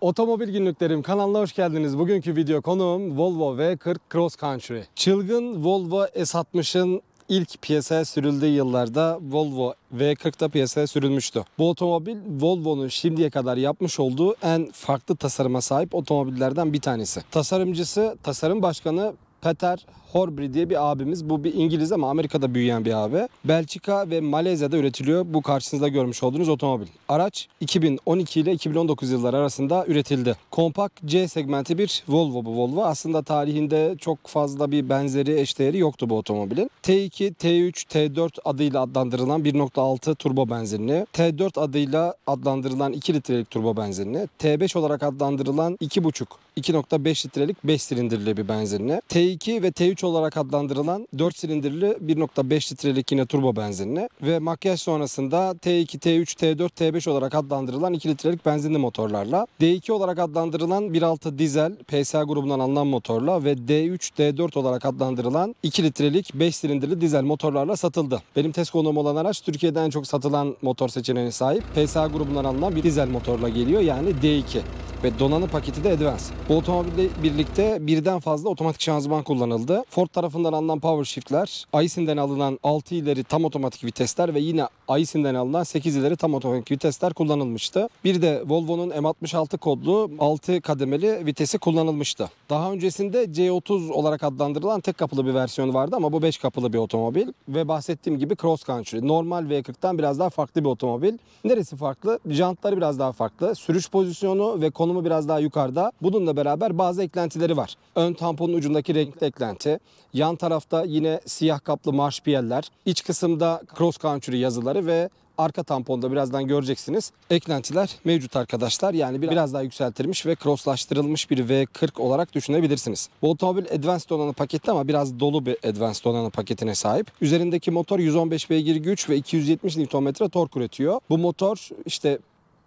Otomobil günlüklerim kanalına hoş geldiniz. Bugünkü video konuğum Volvo V40 Cross Country. Çılgın Volvo S60'ın ilk piyasaya sürüldüğü yıllarda Volvo V40'da piyasaya sürülmüştü. Bu otomobil Volvo'nun şimdiye kadar yapmış olduğu en farklı tasarıma sahip otomobillerden bir tanesi. Tasarımcısı, tasarım başkanı Peter Horbury diye bir abimiz. Bu bir İngiliz ama Amerika'da büyüyen bir abi. Belçika ve Malezya'da üretiliyor bu karşınızda görmüş olduğunuz otomobil. Araç 2012 ile 2019 yılları arasında üretildi. Kompakt C segmenti bir Volvo bu Volvo. Aslında tarihinde çok fazla bir benzeri eşdeğeri yoktu bu otomobilin. T2, T3, T4 adıyla adlandırılan 1.6 turbo benzinli, T4 adıyla adlandırılan 2 litrelik turbo benzinli, T5 olarak adlandırılan 2.5 2.5 litrelik 5 silindirli bir benzinli. T2 ve T3 olarak adlandırılan 4 silindirli 1.5 litrelik yine turbo benzinli ve makyaj sonrasında T2, T3, T4, T5 olarak adlandırılan 2 litrelik benzinli motorlarla D2 olarak adlandırılan 1.6 dizel PSA grubundan alınan motorla ve D3, D4 olarak adlandırılan 2 litrelik 5 silindirli dizel motorlarla satıldı. Benim test konuğum olan araç Türkiye'de en çok satılan motor seçeneğine sahip. PSA grubundan alınan bir dizel motorla geliyor yani D2 ve donanım paketi de Advance. Bu otomobille birlikte birden fazla otomatik şanzıman kullanıldı. Ford tarafından alınan power shiftler, Aisin'den alınan 6 ileri tam otomatik vitesler ve yine Aisin'den alınan 8 ileri tam otomatik vitesler kullanılmıştı. Bir de Volvo'nun M66 kodlu 6 kademeli vitesi kullanılmıştı. Daha öncesinde C30 olarak adlandırılan tek kapılı bir versiyonu vardı ama bu 5 kapılı bir otomobil ve bahsettiğim gibi cross country. Normal V40'tan biraz daha farklı bir otomobil. Neresi farklı? Jantları biraz daha farklı. Sürüş pozisyonu ve konumu biraz daha yukarıda. Bununla beraber bazı eklentileri var. Ön tamponun ucundaki renkli eklenti, yan tarafta yine siyah kaplı marş piyeller, iç kısımda cross country yazıları ve arka tamponda birazdan göreceksiniz. Eklentiler mevcut arkadaşlar. Yani biraz daha yükseltilmiş ve crosslaştırılmış bir V40 olarak düşünebilirsiniz. Bu otomobil Advanced donanım paketi ama biraz dolu bir Advanced donanım paketine sahip. Üzerindeki motor 115 beygir güç ve 270 Nm tork üretiyor. Bu motor işte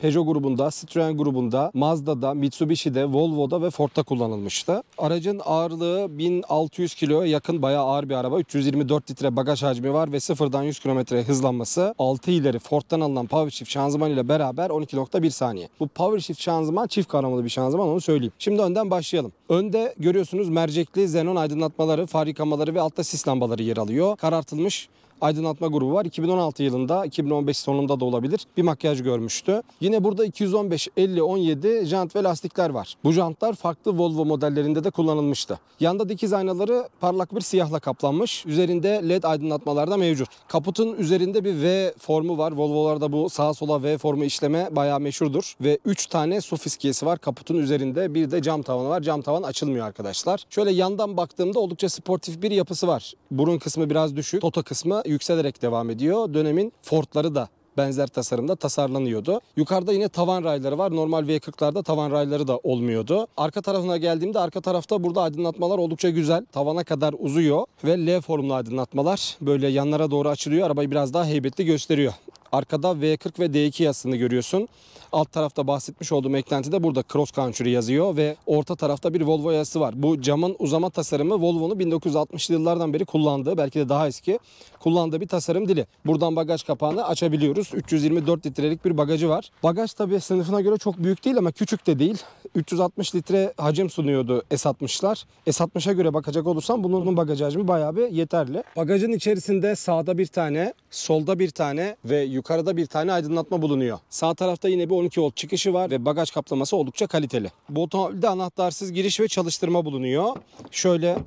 Peugeot grubunda, Citroen grubunda, Mazda'da, Mitsubishi'de, Volvo'da ve Ford'da kullanılmıştı. Aracın ağırlığı 1600 kiloya yakın bayağı ağır bir araba. 324 litre bagaj hacmi var ve sıfırdan 100 kilometre hızlanması 6 ileri Ford'dan alınan Power Shift şanzıman ile beraber 12.1 saniye. Bu Power Shift şanzıman çift kanamalı bir şanzıman onu söyleyeyim. Şimdi önden başlayalım. Önde görüyorsunuz mercekli xenon aydınlatmaları, far yıkamaları ve altta sis lambaları yer alıyor. Karartılmış aydınlatma grubu var. 2016 yılında, 2015 sonunda da olabilir bir makyaj görmüştü. Yine burada 215, 50, 17 jant ve lastikler var. Bu jantlar farklı Volvo modellerinde de kullanılmıştı. Yanda dikiz aynaları parlak bir siyahla kaplanmış. Üzerinde led aydınlatmalar da mevcut. Kaputun üzerinde bir V formu var. Volvo'larda bu sağa sola V formu işleme bayağı meşhurdur. Ve 3 tane su fiskiyesi var kaputun üzerinde. Bir de cam tavanı var. Cam tavan açılmıyor arkadaşlar. Şöyle yandan baktığımda oldukça sportif bir yapısı var. Burun kısmı biraz düşük. Toto kısmı yükselerek devam ediyor. Dönemin Ford'ları da benzer tasarımda tasarlanıyordu. Yukarıda yine tavan rayları var. Normal V40'larda tavan rayları da olmuyordu. Arka tarafına geldiğimde arka tarafta burada aydınlatmalar oldukça güzel. Tavana kadar uzuyor ve L formlu aydınlatmalar böyle yanlara doğru açılıyor. Arabayı biraz daha heybetli gösteriyor. Arkada V40 ve D2 yazısını görüyorsun. Alt tarafta bahsetmiş olduğum eklentide burada Cross Country yazıyor ve orta tarafta bir Volvo yazısı var. Bu camın uzama tasarımı Volvo'nun 1960'lı yıllardan beri kullandığı belki de daha eski kullandığı bir tasarım dili. Buradan bagaj kapağını açabiliyoruz. 324 litrelik bir bagajı var. Bagaj tabii sınıfına göre çok büyük değil ama küçük de değil. 360 litre hacim sunuyordu S60'lar. S60'a göre bakacak olursam bunun bagaj hacmi bayağı bir yeterli. Bagajın içerisinde sağda bir tane, solda bir tane ve yukarıda bir tane aydınlatma bulunuyor. Sağ tarafta yine bir 12 volt çıkışı var ve bagaj kaplaması oldukça kaliteli. Bu otomobilde anahtarsız giriş ve çalıştırma bulunuyor. Şöyle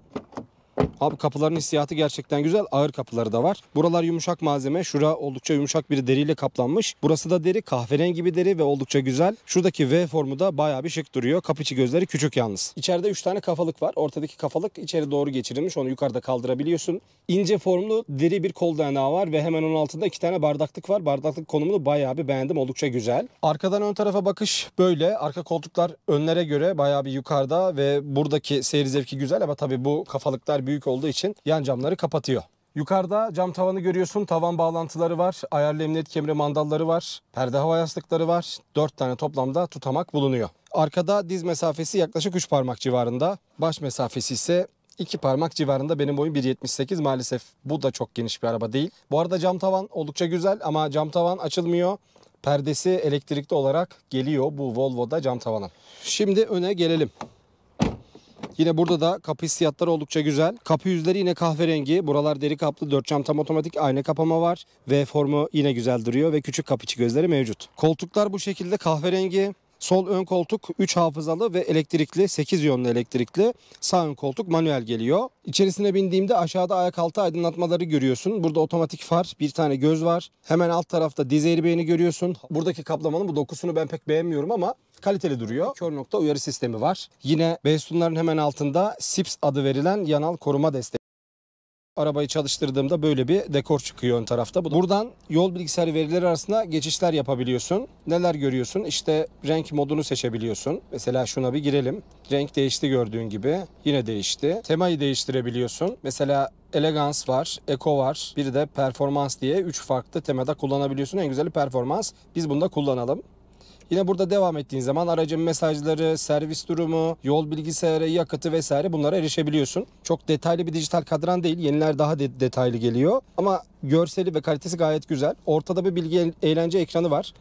Abi kapıların hissiyatı gerçekten güzel. Ağır kapıları da var. Buralar yumuşak malzeme. Şura oldukça yumuşak bir deriyle kaplanmış. Burası da deri. Kahverengi bir deri ve oldukça güzel. Şuradaki V formu da bayağı bir şık duruyor. Kapı içi gözleri küçük yalnız. İçeride 3 tane kafalık var. Ortadaki kafalık içeri doğru geçirilmiş. Onu yukarıda kaldırabiliyorsun. İnce formlu deri bir kol dayanağı var ve hemen onun altında iki tane bardaklık var. Bardaklık konumunu bayağı bir beğendim. Oldukça güzel. Arkadan ön tarafa bakış böyle. Arka koltuklar önlere göre bayağı bir yukarıda ve buradaki seyir zevki güzel ama tabii bu kafalıklar büyük olduğu için yan camları kapatıyor. Yukarıda cam tavanı görüyorsun. Tavan bağlantıları var. Ayarlı emniyet kemeri mandalları var. Perde hava yastıkları var. 4 tane toplamda tutamak bulunuyor. Arkada diz mesafesi yaklaşık 3 parmak civarında. Baş mesafesi ise 2 parmak civarında benim boyum 1.78 maalesef bu da çok geniş bir araba değil. Bu arada cam tavan oldukça güzel ama cam tavan açılmıyor. Perdesi elektrikli olarak geliyor bu Volvo'da cam tavanın. Şimdi öne gelelim. Yine burada da kapı hissiyatları oldukça güzel. Kapı yüzleri yine kahverengi. Buralar deri kaplı. Dört cam tam otomatik ayna kapama var. V formu yine güzel duruyor ve küçük kapı içi gözleri mevcut. Koltuklar bu şekilde kahverengi. Sol ön koltuk 3 hafızalı ve elektrikli, 8 yönlü elektrikli. Sağ ön koltuk manuel geliyor. İçerisine bindiğimde aşağıda ayak altı aydınlatmaları görüyorsun. Burada otomatik far, bir tane göz var. Hemen alt tarafta diz airbag'ini görüyorsun. Buradaki kaplamanın bu dokusunu ben pek beğenmiyorum ama kaliteli duruyor. Kör nokta uyarı sistemi var. Yine Bestunların hemen altında SIPS adı verilen yanal koruma desteği. Arabayı çalıştırdığımda böyle bir dekor çıkıyor ön tarafta. Buradan yol bilgisayarı verileri arasında geçişler yapabiliyorsun. Neler görüyorsun? İşte renk modunu seçebiliyorsun. Mesela şuna bir girelim. Renk değişti gördüğün gibi. Yine değişti. Temayı değiştirebiliyorsun. Mesela Elegans var, Eco var, bir de Performans diye 3 farklı temada kullanabiliyorsun. En güzeli Performans. Biz bunu da kullanalım. Yine burada devam ettiğin zaman aracın mesajları, servis durumu, yol bilgisayarı, yakıtı vesaire bunlara erişebiliyorsun. Çok detaylı bir dijital kadran değil. Yeniler daha de- detaylı geliyor. Ama görseli ve kalitesi gayet güzel. Ortada bir bilgi eğlence ekranı var.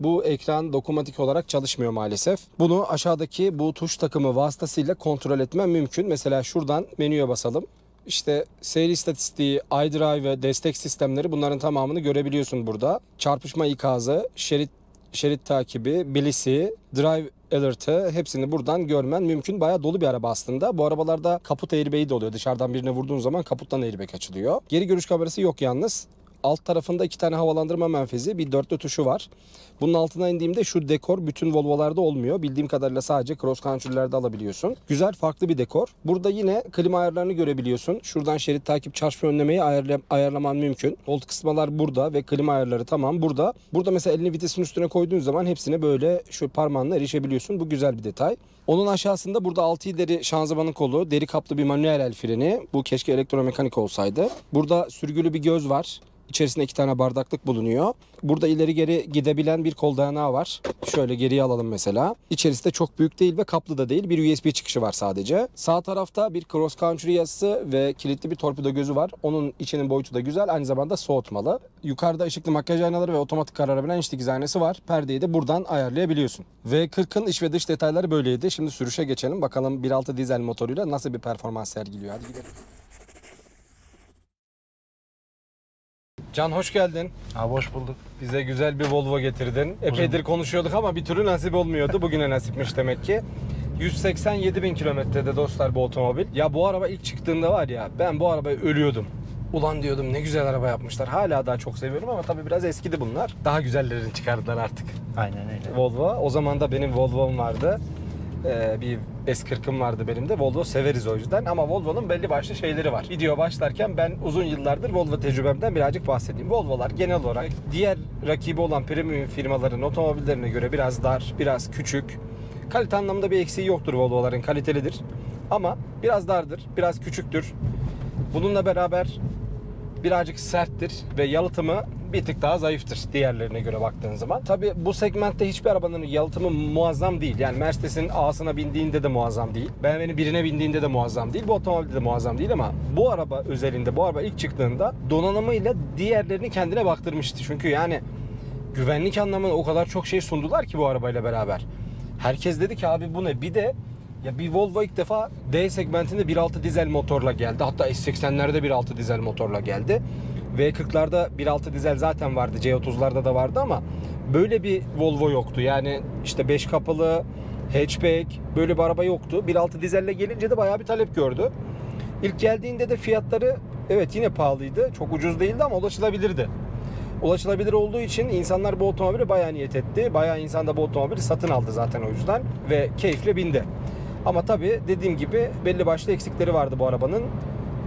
Bu ekran dokunmatik olarak çalışmıyor maalesef. Bunu aşağıdaki bu tuş takımı vasıtasıyla kontrol etmen mümkün. Mesela şuradan menüye basalım. İşte seyir istatistiği, iDrive, destek sistemleri bunların tamamını görebiliyorsun burada. Çarpışma ikazı, şerit şerit takibi, bilisi, drive alert'ı hepsini buradan görmen mümkün. Bayağı dolu bir araba aslında. Bu arabalarda kaput airbag'i de oluyor. Dışarıdan birine vurduğun zaman kaputtan airbag açılıyor. Geri görüş kamerası yok yalnız. Alt tarafında iki tane havalandırma menfezi, bir dörtlü tuşu var. Bunun altına indiğimde şu dekor bütün Volvo'larda olmuyor. Bildiğim kadarıyla sadece cross country'lerde alabiliyorsun. Güzel farklı bir dekor. Burada yine klima ayarlarını görebiliyorsun. Şuradan şerit takip çarpma önlemeyi ayarla- ayarlaman mümkün. Volt kısmalar burada ve klima ayarları tamam burada. Burada mesela elini vitesin üstüne koyduğun zaman hepsine böyle şu parmağınla erişebiliyorsun. Bu güzel bir detay. Onun aşağısında burada 6 ileri şanzımanın kolu, deri kaplı bir manuel el freni. Bu keşke elektromekanik olsaydı. Burada sürgülü bir göz var. İçerisinde iki tane bardaklık bulunuyor. Burada ileri geri gidebilen bir kol dayanağı var. Şöyle geriye alalım mesela. İçerisi de çok büyük değil ve kaplı da değil. Bir USB çıkışı var sadece. Sağ tarafta bir cross country yazısı ve kilitli bir torpido gözü var. Onun içinin boyutu da güzel. Aynı zamanda soğutmalı. Yukarıda ışıklı makyaj aynaları ve otomatik kararabilen iç dikiz aynası var. Perdeyi de buradan ayarlayabiliyorsun. V40'ın iç ve dış detayları böyleydi. Şimdi sürüşe geçelim. Bakalım 1.6 dizel motoruyla nasıl bir performans sergiliyor. Hadi gidelim. Can hoş geldin. Abi hoş bulduk. Bize güzel bir Volvo getirdin. Epeydir konuşuyorduk ama bir türlü nasip olmuyordu. Bugüne nasipmiş demek ki. 187 bin kilometrede dostlar bu otomobil. Ya bu araba ilk çıktığında var ya ben bu arabayı ölüyordum. Ulan diyordum ne güzel araba yapmışlar. Hala daha çok seviyorum ama tabii biraz eskidi bunlar. Daha güzellerini çıkardılar artık. Aynen öyle. Volvo. O zaman da benim Volvo'm vardı. Ee, bir S40'ım vardı benim de. Volvo severiz o yüzden ama Volvo'nun belli başlı şeyleri var. Video başlarken ben uzun yıllardır Volvo tecrübemden birazcık bahsedeyim. Volvo'lar genel olarak diğer rakibi olan premium firmaların otomobillerine göre biraz dar, biraz küçük. Kalite anlamında bir eksiği yoktur Volvo'ların kalitelidir. Ama biraz dardır, biraz küçüktür. Bununla beraber birazcık serttir ve yalıtımı bir tık daha zayıftır diğerlerine göre baktığın zaman. Tabi bu segmentte hiçbir arabanın yalıtımı muazzam değil. Yani Mercedes'in A'sına bindiğinde de muazzam değil. BMW'nin birine bindiğinde de muazzam değil. Bu otomobilde de muazzam değil ama bu araba özelinde bu araba ilk çıktığında donanımıyla diğerlerini kendine baktırmıştı. Çünkü yani güvenlik anlamında o kadar çok şey sundular ki bu arabayla beraber. Herkes dedi ki abi bu ne? Bir de ya bir Volvo ilk defa D segmentinde 1.6 dizel motorla geldi. Hatta S80'lerde 1.6 dizel motorla geldi. V40'larda 1.6 dizel zaten vardı. C30'larda da vardı ama böyle bir Volvo yoktu. Yani işte 5 kapılı, hatchback böyle bir araba yoktu. 1.6 dizelle gelince de bayağı bir talep gördü. İlk geldiğinde de fiyatları evet yine pahalıydı. Çok ucuz değildi ama ulaşılabilirdi. Ulaşılabilir olduğu için insanlar bu otomobile bayağı niyet etti. Bayağı insan da bu otomobili satın aldı zaten o yüzden ve keyifle bindi. Ama tabii dediğim gibi belli başlı eksikleri vardı bu arabanın.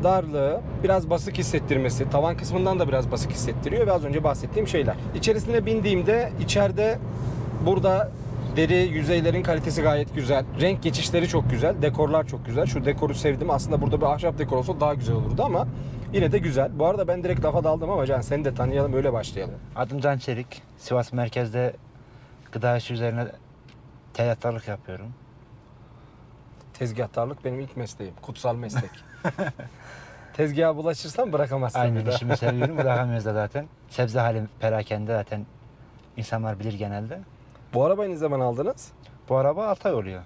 Darlığı, biraz basık hissettirmesi, tavan kısmından da biraz basık hissettiriyor ve az önce bahsettiğim şeyler. İçerisine bindiğimde içeride burada deri yüzeylerin kalitesi gayet güzel. Renk geçişleri çok güzel. Dekorlar çok güzel. Şu dekoru sevdim. Aslında burada bir ahşap dekor olsa daha güzel olurdu ama yine de güzel. Bu arada ben direkt lafa daldım ama Can seni de tanıyalım öyle başlayalım. Adım Can Çelik. Sivas merkezde gıda işi üzerine teyattarlık yapıyorum. Tezgahtarlık benim ilk mesleğim. Kutsal meslek. Tezgaha bulaşırsan bırakamazsın Aynen işimi seviyorum. Bırakamıyoruz da zaten. Sebze halim perakende zaten insanlar bilir genelde. Bu arabayı ne zaman aldınız? Bu araba 6 ay oluyor.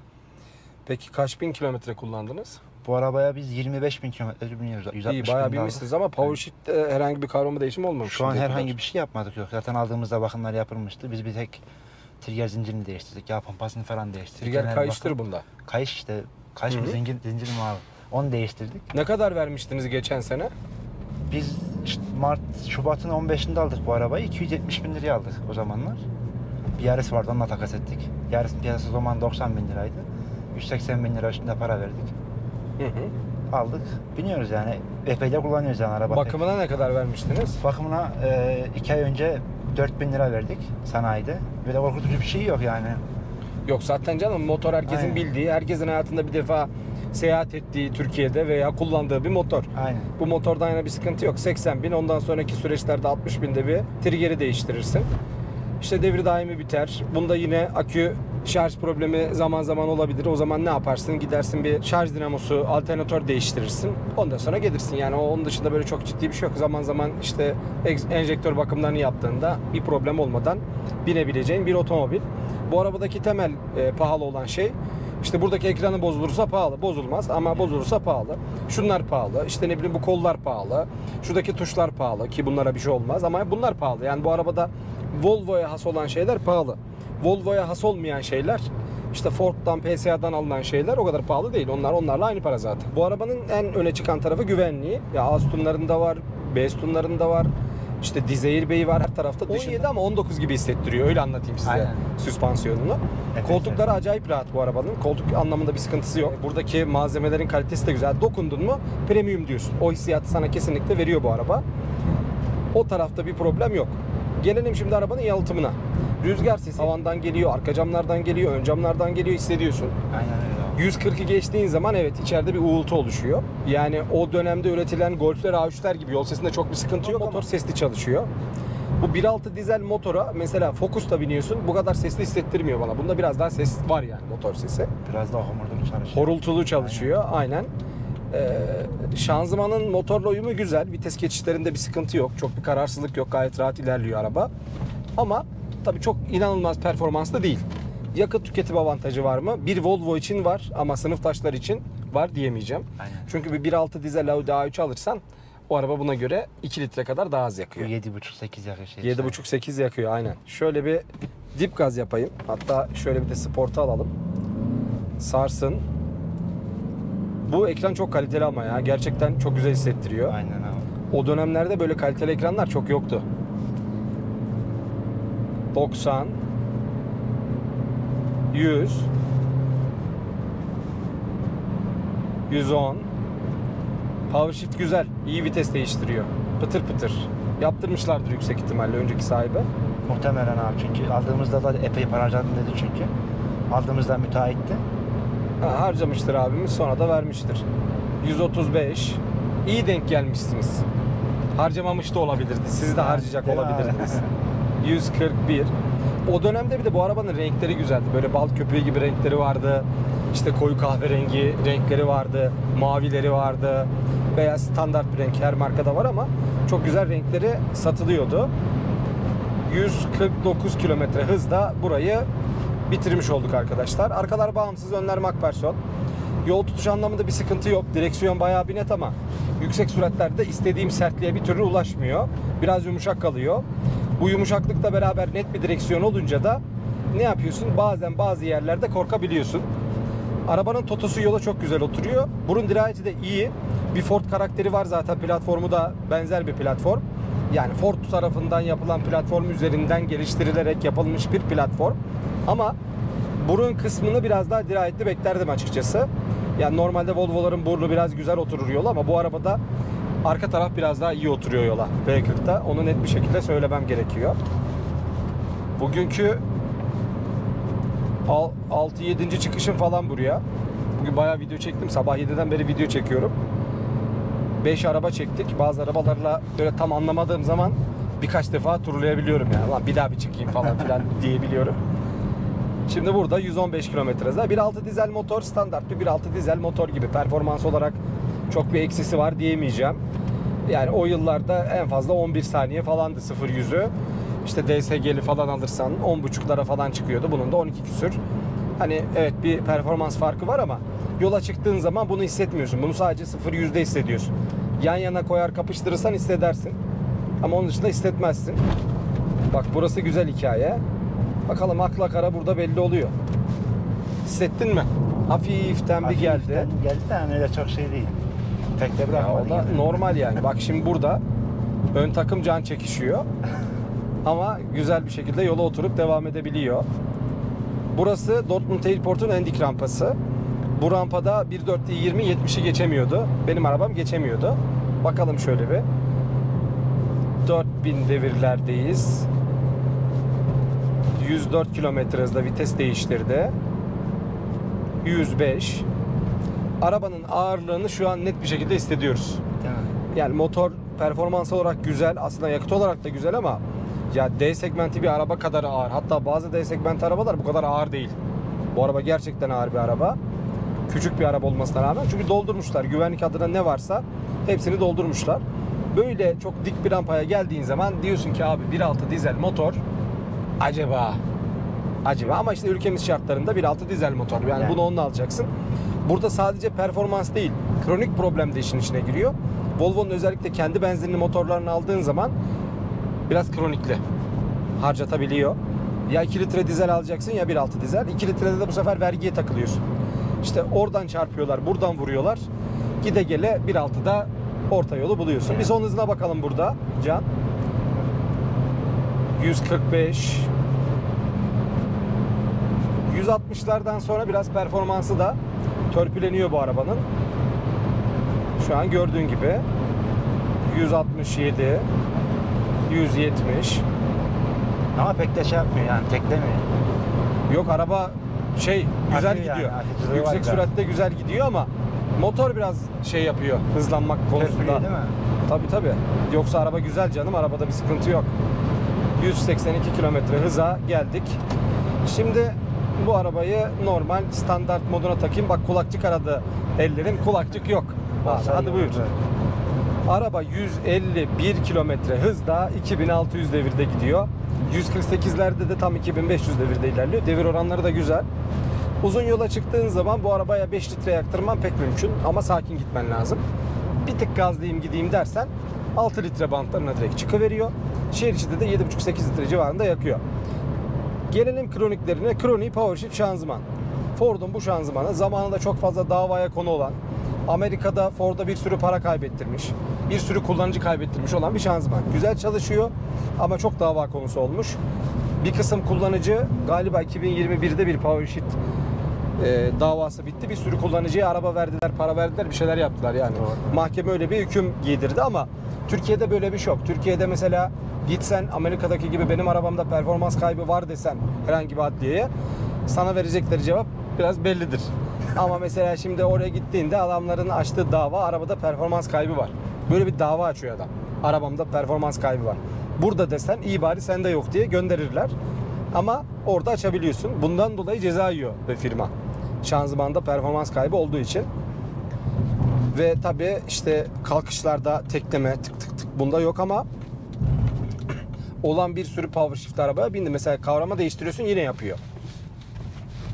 Peki kaç bin kilometre kullandınız? Bu arabaya biz 25 bin kilometre biniyoruz. 160 İyi bayağı bin binmişsiniz ama Power Shift'te herhangi bir kavrama değişimi olmamış. Şu an herhangi kadar. bir şey yapmadık yok. Zaten aldığımızda bakımlar yapılmıştı. Biz bir tek trigger zincirini değiştirdik. Yağ pompasını falan değiştirdik. Trigger Genel kayıştır bakım- bunda. Kayış işte. Kayış mı zincir, zincir mi abi? Onu değiştirdik. Ne kadar vermiştiniz geçen sene? Biz işte Mart, Şubat'ın 15'inde aldık bu arabayı. 270 bin liraya aldık o zamanlar. Bir Yaris vardı onunla takas ettik. Yaris'in piyasası o zaman 90 bin liraydı. 180 bin lira üstünde para verdik. Hı hı. Aldık. Biniyoruz yani. Epeyce kullanıyoruz yani araba. Bakımına ne kadar vermiştiniz? Bakımına e, iki ay önce 4 bin lira verdik sanayide. Böyle korkutucu bir şey yok yani. Yok zaten canım motor herkesin Aynen. bildiği, herkesin hayatında bir defa seyahat ettiği Türkiye'de veya kullandığı bir motor. Aynen. Bu motordan yana bir sıkıntı yok. 80 bin ondan sonraki süreçlerde 60 binde bir triggeri değiştirirsin. İşte devir daimi biter. Bunda yine akü şarj problemi zaman zaman olabilir. O zaman ne yaparsın? Gidersin bir şarj dinamosu, alternatör değiştirirsin. Ondan sonra gelirsin. Yani o- onun dışında böyle çok ciddi bir şey yok. Zaman zaman işte enjektör bakımlarını yaptığında bir problem olmadan binebileceğin bir otomobil. Bu arabadaki temel e, pahalı olan şey işte buradaki ekranı bozulursa pahalı. Bozulmaz ama bozulursa pahalı. Şunlar pahalı. İşte ne bileyim bu kollar pahalı. Şuradaki tuşlar pahalı ki bunlara bir şey olmaz ama bunlar pahalı. Yani bu arabada Volvo'ya has olan şeyler pahalı. Volvo'ya has olmayan şeyler işte Ford'dan, PSA'dan alınan şeyler o kadar pahalı değil. Onlar onlarla aynı para zaten. Bu arabanın en öne çıkan tarafı güvenliği. Ya A sütunlarında var, B sütunlarında var. İşte diz airbag'i var her tarafta. 17 ama 19 gibi hissettiriyor. Öyle anlatayım size Aynen. süspansiyonunu. Evet, Koltukları acayip rahat bu arabanın. Koltuk anlamında bir sıkıntısı yok. Buradaki malzemelerin kalitesi de güzel. Dokundun mu premium diyorsun. O hissiyatı sana kesinlikle veriyor bu araba. O tarafta bir problem yok. Gelelim şimdi arabanın yalıtımına. Rüzgar sesi havandan geliyor, arka camlardan geliyor, ön camlardan geliyor hissediyorsun. Aynen. 140'ı geçtiğin zaman evet içeride bir uğultu oluşuyor. Yani o dönemde üretilen Golf'ler, A3'ler gibi yol sesinde çok bir sıkıntı yok. Motor sesli çalışıyor. Bu 1.6 dizel motora mesela Focus'ta biniyorsun bu kadar sesli hissettirmiyor bana. Bunda biraz daha ses var yani motor sesi. Biraz daha homurdulu çalışıyor. Horultulu çalışıyor aynen. Ee, şanzımanın motorla uyumu güzel. Vites geçişlerinde bir sıkıntı yok. Çok bir kararsızlık yok. Gayet rahat ilerliyor araba. Ama tabii çok inanılmaz performanslı değil. Yakıt tüketim avantajı var mı? Bir Volvo için var ama sınıftaşlar için var diyemeyeceğim. Aynen. Çünkü bir 1.6 dizel Audi A3 alırsan o araba buna göre 2 litre kadar daha az yakıyor. 7,5-8 yakın şey. 7.5-8 yakıyor aynen. Şöyle bir dip gaz yapayım. Hatta şöyle bir de sporta alalım. Sarsın. Bu ekran çok kaliteli ama ya. Gerçekten çok güzel hissettiriyor. Aynen abi. O dönemlerde böyle kaliteli ekranlar çok yoktu. 90 100 110 Power shift güzel. iyi vites değiştiriyor. Pıtır pıtır. Yaptırmışlardır yüksek ihtimalle önceki sahibi. Muhtemelen abi çünkü aldığımızda da epey para harcadım dedi çünkü. Aldığımızda müteahhitti. Ha, harcamıştır abimiz sonra da vermiştir. 135. İyi denk gelmişsiniz. Harcamamış da olabilirdi. Siz de harcayacak olabilirdiniz. 141. O dönemde bir de bu arabanın renkleri güzeldi. Böyle bal köpüğü gibi renkleri vardı. İşte koyu kahverengi renkleri vardı. Mavileri vardı. Beyaz standart bir renk her markada var ama çok güzel renkleri satılıyordu. 149 kilometre hızda burayı bitirmiş olduk arkadaşlar. Arkalar bağımsız, önler MacPherson. Yol tutuş anlamında bir sıkıntı yok. Direksiyon bayağı bir net ama yüksek süratlerde istediğim sertliğe bir türlü ulaşmıyor. Biraz yumuşak kalıyor. Bu yumuşaklıkla beraber net bir direksiyon olunca da ne yapıyorsun? Bazen bazı yerlerde korkabiliyorsun. Arabanın totosu yola çok güzel oturuyor. Burun dirayeti de iyi. Bir Ford karakteri var zaten. Platformu da benzer bir platform. Yani Ford tarafından yapılan platform üzerinden geliştirilerek yapılmış bir platform. Ama burun kısmını biraz daha dirayetli beklerdim açıkçası. Yani normalde Volvo'ların burnu biraz güzel oturur yola ama bu arabada arka taraf biraz daha iyi oturuyor yola V40'ta. Onu net bir şekilde söylemem gerekiyor. Bugünkü 6-7. çıkışım falan buraya. Bugün bayağı video çektim. Sabah 7'den beri video çekiyorum. 5 araba çektik. Bazı arabalarla böyle tam anlamadığım zaman birkaç defa turlayabiliyorum yani. Lan bir daha bir çıkayım falan filan diyebiliyorum. Şimdi burada 115 kilometre hızla. 1.6 dizel motor standart bir 1.6 dizel motor gibi performans olarak çok bir eksisi var diyemeyeceğim. Yani o yıllarda en fazla 11 saniye falandı 0 yüzü. işte DSG'li falan alırsan 10.5'lara falan çıkıyordu. Bunun da 12 küsür. Hani evet bir performans farkı var ama yola çıktığın zaman bunu hissetmiyorsun. Bunu sadece 0 yüzde hissediyorsun. Yan yana koyar kapıştırırsan hissedersin. Ama onun dışında hissetmezsin. Bak burası güzel hikaye. Bakalım akla kara burada belli oluyor. Hissettin mi? Hafiften bir geldi. Hafiften Geldi de hani öyle çok şey değil. Tek de Ya bırakmadı. o da yine. normal yani. Bak şimdi burada ön takım can çekişiyor. Ama güzel bir şekilde yola oturup devam edebiliyor. Burası Dortmund Airport'un en dik rampası. Bu rampada 1.4'te 20 70'i geçemiyordu. Benim arabam geçemiyordu. Bakalım şöyle bir. 4000 devirlerdeyiz. 104 kilometre hızla vites değiştirdi. 105. Arabanın ağırlığını şu an net bir şekilde hissediyoruz. Mi? Yani motor performans olarak güzel, aslında yakıt olarak da güzel ama ya D segmenti bir araba kadar ağır. Hatta bazı D segmenti arabalar bu kadar ağır değil. Bu araba gerçekten ağır bir araba. Küçük bir araba olmasına rağmen çünkü doldurmuşlar. Güvenlik adına ne varsa hepsini doldurmuşlar. Böyle çok dik bir rampaya geldiğin zaman diyorsun ki abi 1.6 dizel motor acaba acaba ama işte ülkemiz şartlarında 1.6 dizel motor. Yani, Yani. bunu onunla alacaksın. Burada sadece performans değil, kronik problem de işin içine giriyor. Volvo'nun özellikle kendi benzinli motorlarını aldığın zaman biraz kronikli harcatabiliyor. Ya 2 litre dizel alacaksın ya 1.6 dizel. 2 litrede de bu sefer vergiye takılıyorsun. İşte oradan çarpıyorlar, buradan vuruyorlar. Gide gele 1.6'da orta yolu buluyorsun. Bir son hızına bakalım burada Can. 145 160'lardan sonra biraz performansı da törpüleniyor bu arabanın. Şu an gördüğün gibi 167 170 Ama pek de şey yapmıyor yani teklemiyor. Yok araba şey güzel yani, gidiyor. var Yüksek biraz. süratte güzel gidiyor ama motor biraz şey yapıyor hızlanmak konusunda. Törpülüyor değil mi? Tabii tabii. Yoksa araba güzel canım. Arabada bir sıkıntı yok. 182 kilometre hıza geldik. Şimdi bu arabayı normal standart moduna takayım. Bak kulakçık aradı ellerim. Kulakçık yok. Hadi, hadi buyur. Araba 151 kilometre hızda 2600 devirde gidiyor. 148'lerde de tam 2500 devirde ilerliyor. Devir oranları da güzel. Uzun yola çıktığın zaman bu arabaya 5 litre yaktırman pek mümkün ama sakin gitmen lazım. Bir tık gazlayayım gideyim dersen 6 litre bantlarına direkt çıkıveriyor. Şehir içinde de 7,5-8 litre civarında yakıyor. Gelelim kroniklerine. Kroniği Power Shift şanzıman. Ford'un bu şanzımanı zamanında çok fazla davaya konu olan, Amerika'da Ford'a bir sürü para kaybettirmiş, bir sürü kullanıcı kaybettirmiş olan bir şanzıman. Güzel çalışıyor ama çok dava konusu olmuş. Bir kısım kullanıcı galiba 2021'de bir Power Shift e, davası bitti. Bir sürü kullanıcıya araba verdiler, para verdiler, bir şeyler yaptılar yani. Doğru. Mahkeme öyle bir hüküm giydirdi ama Türkiye'de böyle bir şey yok. Türkiye'de mesela gitsen Amerika'daki gibi benim arabamda performans kaybı var desen herhangi bir adliyeye sana verecekleri cevap biraz bellidir. ama mesela şimdi oraya gittiğinde adamların açtığı dava arabada performans kaybı var. Böyle bir dava açıyor adam. Arabamda performans kaybı var. Burada desen iyi bari sende yok diye gönderirler. Ama orada açabiliyorsun. Bundan dolayı ceza yiyor ve firma. Şanzımanda performans kaybı olduğu için. Ve tabii işte kalkışlarda tekleme tık tık tık bunda yok ama olan bir sürü power shift arabaya bindi. Mesela kavrama değiştiriyorsun yine yapıyor.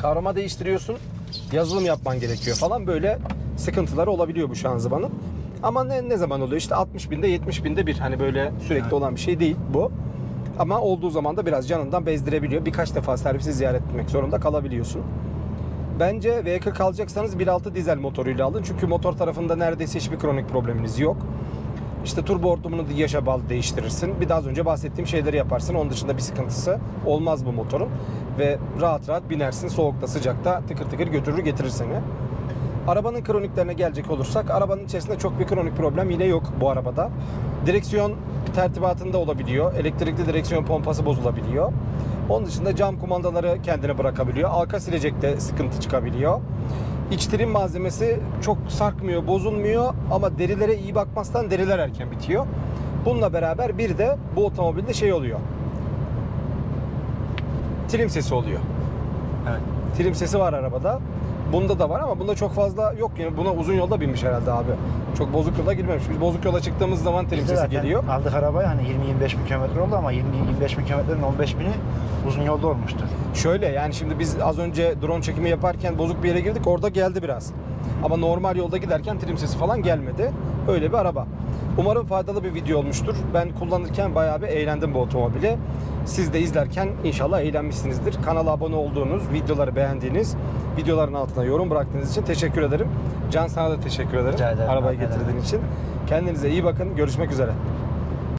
Kavrama değiştiriyorsun yazılım yapman gerekiyor falan böyle sıkıntıları olabiliyor bu şanzımanın. Ama ne, ne zaman oluyor? İşte 60 binde 70 binde bir hani böyle sürekli Evet. olan bir şey değil bu. Ama olduğu zaman da biraz canından bezdirebiliyor. Birkaç defa servisi ziyaret etmek zorunda kalabiliyorsun. Bence V40 alacaksanız 1.6 dizel motoruyla alın. Çünkü motor tarafında neredeyse hiçbir kronik probleminiz yok. İşte turbo hortumunu da yaşa bağlı değiştirirsin. Bir daha az önce bahsettiğim şeyleri yaparsın. Onun dışında bir sıkıntısı olmaz bu motorun. Ve rahat rahat binersin. Soğukta sıcakta tıkır tıkır götürür getirir seni. Arabanın kroniklerine gelecek olursak arabanın içerisinde çok bir kronik problem yine yok bu arabada. Direksiyon tertibatında olabiliyor. Elektrikli direksiyon pompası bozulabiliyor. Onun dışında cam kumandaları kendine bırakabiliyor. Arka silecekte sıkıntı çıkabiliyor. İç trim malzemesi çok sarkmıyor, bozulmuyor ama derilere iyi bakmazsan deriler erken bitiyor. Bununla beraber bir de bu otomobilde şey oluyor. Trim sesi oluyor. Evet. Trim sesi var arabada. Bunda da var ama bunda çok fazla yok. Yani buna uzun yolda binmiş herhalde abi. Çok bozuk yola girmemiş. Biz bozuk yola çıktığımız zaman de sesi geliyor. Aldık arabayı hani 20-25 bin kilometre oldu ama 20-25 bin kilometrenin 15 bini uzun yolda olmuştur. Şöyle yani şimdi biz az önce drone çekimi yaparken bozuk bir yere girdik orada geldi biraz. Ama normal yolda giderken trim sesi falan gelmedi. Öyle bir araba. Umarım faydalı bir video olmuştur. Ben kullanırken bayağı bir eğlendim bu otomobili. Siz de izlerken inşallah eğlenmişsinizdir. Kanala abone olduğunuz, videoları beğendiğiniz, videoların altına yorum bıraktığınız için teşekkür ederim. Can sana da teşekkür ederim. Rica ederim. Arabayı getirdiğin için. Kendinize iyi bakın. Görüşmek üzere.